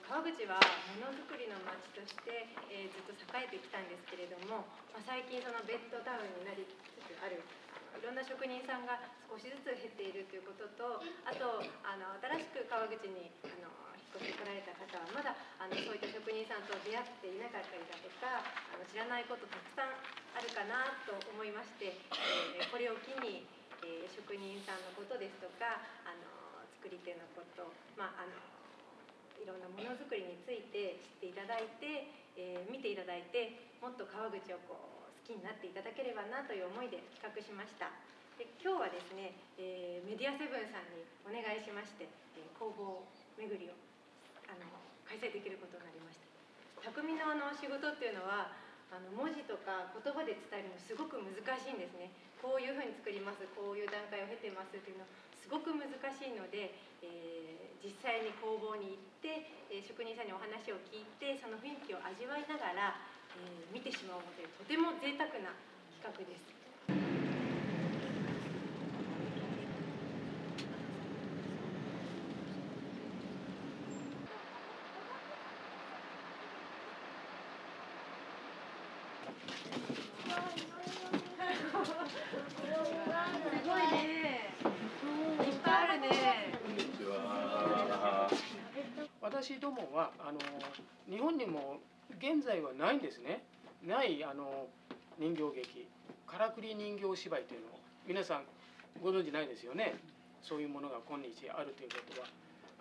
川口はものづくりの町として、えーずっと栄えてきたんですけれども、まあ、最近そのベッドタウンになりつつある。いろんな職人さんが少しずつ減っているということとあとあの新しく川口にあの引っ越してこられた方はまだあのそういった職人さんと出会っていなかったりだとかあの知らないことたくさんあるかなと思いまして、えーこれを機に、えー職人さんのことですとかあの作り手のこと、まあ、あのろんなものづくりについて知っていただいて、えー見ていただいてもっと川口をこう好きになっていただければなという思いで企画しました。で今日はですね、えーメディアセブンさんにお願いしまして、えー工房巡りをあの開催できることになりました。匠のあの仕事っていうのはあの文字とか言葉で伝えるのすごく難しいんですねこういうふうに作りますこういう段階を経てますっていうのすごく難しいので、えー実際に工房に行って、えー職人さんにお話を聞いてその雰囲気を味わいながら、えー見てしまおうというとても贅沢な企画です。すごいね。いっぱいあるね。私どもはあの日本にも現在はないんですね。ないあの人形劇。からくり人形芝居というの。を皆さんご存知ないですよね。そういうものが今日あるということは。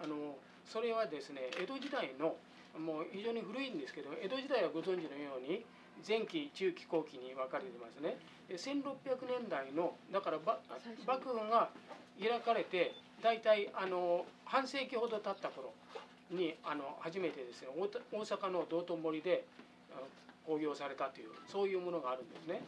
あのそれはですね江戸時代のもう非常に古いんですけど江戸時代はご存知のように前期中期後期に分かれてますねで1600年代のだからば幕府が開かれて大体あの半世紀ほど経った頃にあの初めてですね大阪の道頓堀で興行されたというそういうものがあるんですね。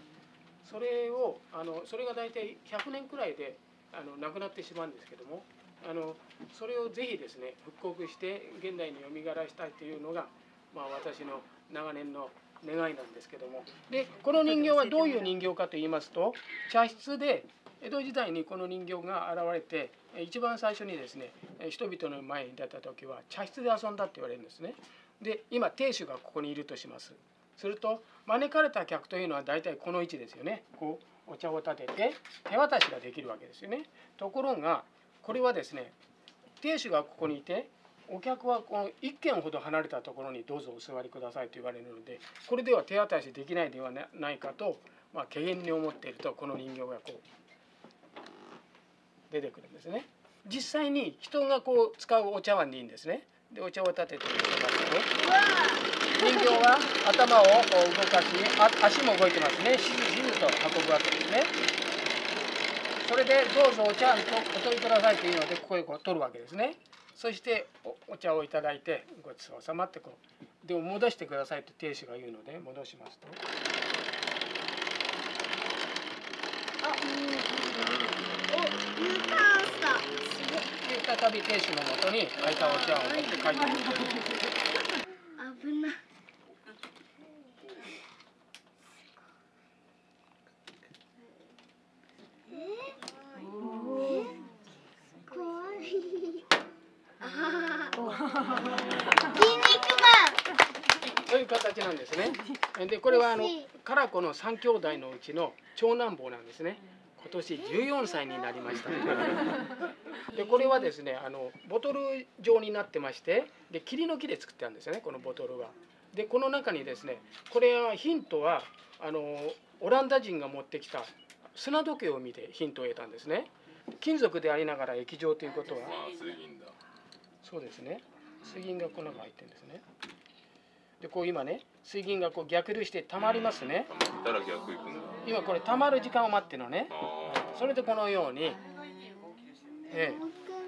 それをあのそれが大体100年くらいであのなくなってしまうんですけどもあのそれをぜひですね復刻して現代によみがらしたいというのが、まあ、私の長年の願いなんですけどもでこの人形はどういう人形かと言いますと茶室で江戸時代にこの人形が現れてえ一番最初にですねえ人々の前に出た時は茶室で遊んだって言われるんですね。で今亭主がここにいるとします。すると招かれた客というのは大体この位置ですよね。こうお茶を立てて手渡しができるわけですよね。ところがこれはですね亭主がここにいてお客はこの1軒ほど離れたところにどうぞお座りくださいと言われるのでこれでは手渡しできないではないかと、まあ、敬遠に思っているとこの人形がこう出てくるんですね。実際に人がこう使うお茶碗でいいんですね。でお茶を立てていきますと人形は頭をこう動かしあ足も動いてますね。しずしずと運ぶわけですね。それでどうぞお茶碗とお取りくださいというのでここへこう取るわけですね。そしておお茶をいただいてごちそうさまってこうでも戻してくださいと亭主が言うので戻しますと。お、ゆかんさん。で再び亭主のもとに空いたお茶碗を持って帰ってくるという。危ない。ええ怖い。ああ。筋肉という形なんですね。でこれはあの欲しいカラコの三兄弟のうちの長男坊なんですね。今年14歳になりました。でこれはですねあのボトル状になってましてで桐の木で作ってあるんですよねこのボトルは。でこの中にですねこれはヒントはあのオランダ人が持ってきた砂時計を見てヒントを得たんですね。金属でありながら液状ということはまあ水銀だそうですね水銀が粉が入ってるんですね。でこう今ね水銀がこう逆流して溜まりますね。今これ溜まる時間を待ってるのね。あそれでこのように、え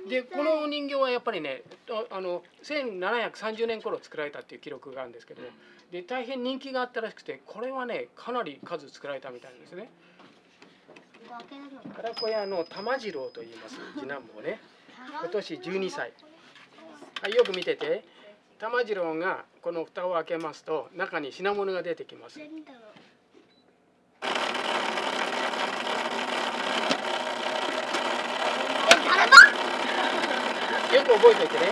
え、でこの人形はやっぱりねああの1730年頃作られたっていう記録があるんですけどで大変人気があったらしくてこれはねかなり数作られたみたいなんですね。唐子屋の玉次郎と言います次男坊ね。今年12歳。はいよく見てて玉次郎がこの蓋を開けますと中に品物が出てきます。よく覚えておいて。ね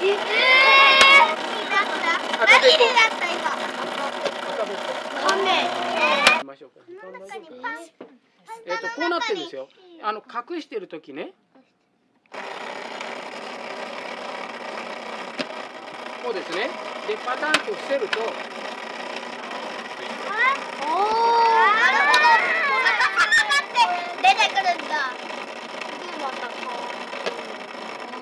えー、何でだった今とこうなってるんですよあの隠してる時ねこうですねでパタンと伏せると。おおなるほど。またパタパって出てくるんだ。でまたこ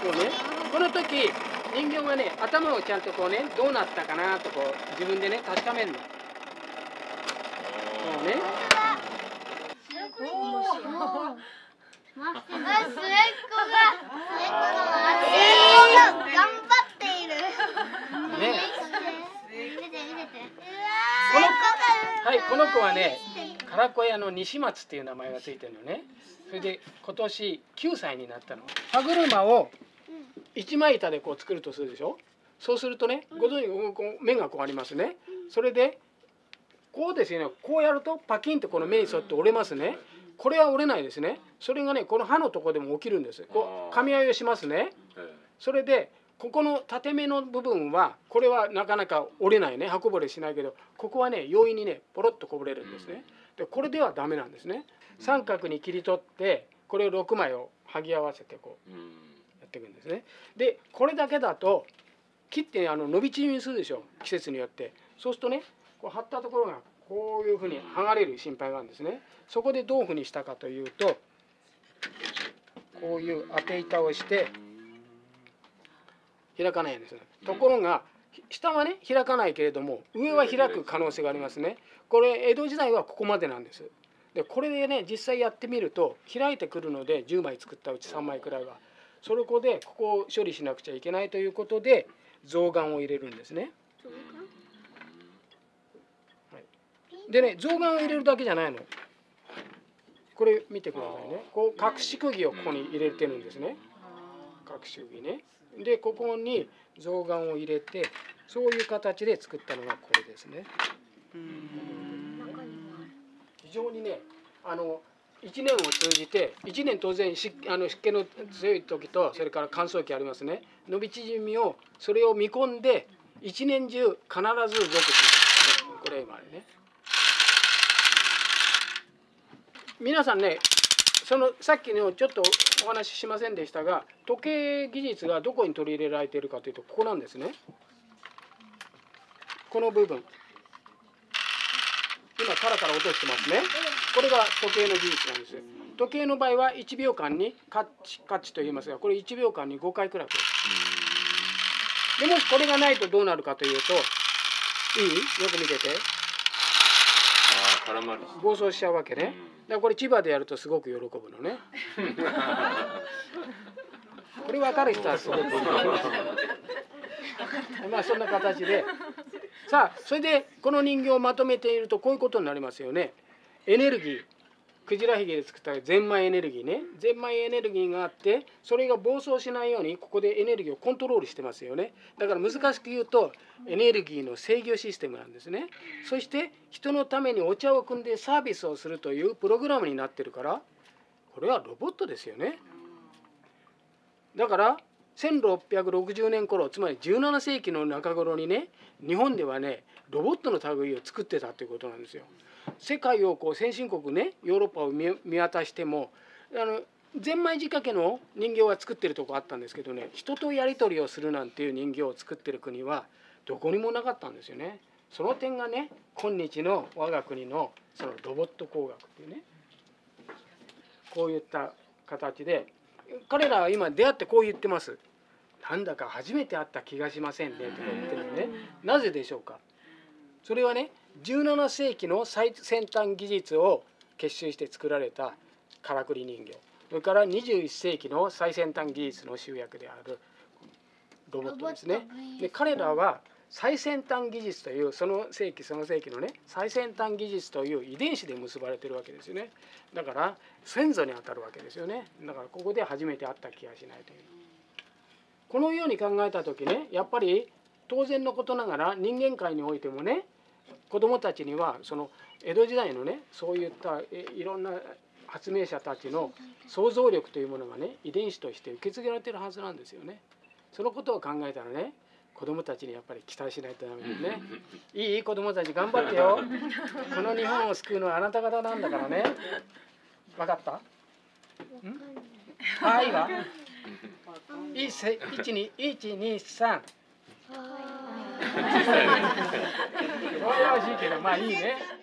うねこの時人形がね頭をちゃんとこうねどうなったかなとこう自分でね確かめるの。こうね。あ、末っ子が末っ子が末っ子が頑張っているね。見てて見ててこのはいこの子はね唐子屋の西松っていう名前がついてるのね。それで今年9歳になったの。歯車を一枚板でこう作るとするでしょ？そうするとねご存知こう目がこうありますね。それでこうですよね。こうやるとパキンとこの目に沿って折れますね。これは折れないですね。それがねこの歯のとこでも起きるんです。こう噛み合いをしますね。それでここの縦目の部分はこれはなかなか折れないね刃こぼれしないけどここはね容易にねポロッとこぼれるんですね。でこれではダメなんですね。三角に切り取ってこれを6枚を剥ぎ合わせてこううん。やっていくんですね。でこれだけだと切ってあの伸び縮みにするでしょ季節によって。そうするとねこう張ったところがこういうふうに剥がれる心配があるんですね。そこでどういうふうにしたかというとこういう当て板をして開かないんですね。ところが下はね開かないけれども上は開く可能性がありますね。これ江戸時代はここまでなんです。でこれでね実際やってみると開いてくるので10枚作ったうち3枚くらいは。それこでここを処理しなくちゃいけないということで象眼を入れるんですね。はい。でね象眼を入れるだけじゃないの。これ見てくださいね。こう隠し釘をここに入れてるんですね。隠し釘ね。でここに象眼を入れてそういう形で作ったのがこれですね。非常にねあの1年を通じて1年当然湿あの湿気の強い時とそれから乾燥期ありますね。伸び縮みをそれを見込んで一年中必ず動くこれ今ね。皆さんねそのさっきのちょっとお話ししませんでしたが時計技術がどこに取り入れられているかというとここなんですね。この部分。今カラカラ落としてますね。これが時計の技術なんです。時計の場合は1秒間にカッチカッチと言いますがこれ1秒間に5回くらいでもしこれがないとどうなるかというといい？よく見てて。絡まる。し暴走しちゃうわけね。だからこれ千葉でやるとすごく喜ぶのね。これ分かる人はすごくまあそんな形で。さあそれでこの人形をまとめているとこういうことになりますよね。エネルギークジラヒゲで作ったゼンマイエネルギーね。ゼンマイエネルギーがあってそれが暴走しないようにここでエネルギーをコントロールしてますよね。だから難しく言うとエネルギーの制御システムなんですね。そして人のためにお茶を汲んでサービスをするというプログラムになってるからこれはロボットですよね。だから1660年頃つまり17世紀の中頃にね日本ではねロボットの類を作ってたということなんですよ。世界をこう先進国ねヨーロッパを見見渡してもあのゼンマイ仕掛けの人形は作ってるとこあったんですけどね人とやり取りをするなんていう人形を作ってる国はどこにもなかったんですよね。その点がね今日の我が国のそのロボット工学っていうねこういった形で彼らは今出会ってこう言ってます。なんだか初めて会った気がしませんねとか言ってるのね。なぜでしょうか。それはね17世紀の最先端技術を結集して作られたからくり人形。それから21世紀の最先端技術の集約であるロボットですね。で彼らは最先端技術というその世紀その世紀のね最先端技術という遺伝子で結ばれてるわけですよね。だから先祖にあたるわけですよね。だからここで初めて会った気がしないという。このように考えた時ねやっぱり当然のことながら人間界においてもね子どもたちにはその江戸時代のねそういったえいろんな発明者たちの想像力というものがね遺伝子として受け継げられてるはずなんですよね。そのことを考えたらね子供たちにやっぱり期待しないとダメですね。いい子供たち頑張ってよ。この日本を救うのはあなた方なんだからね。わかった？んはい。はい。い。せ一二一二三あーおいしいけどまあいいね。